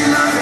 She loves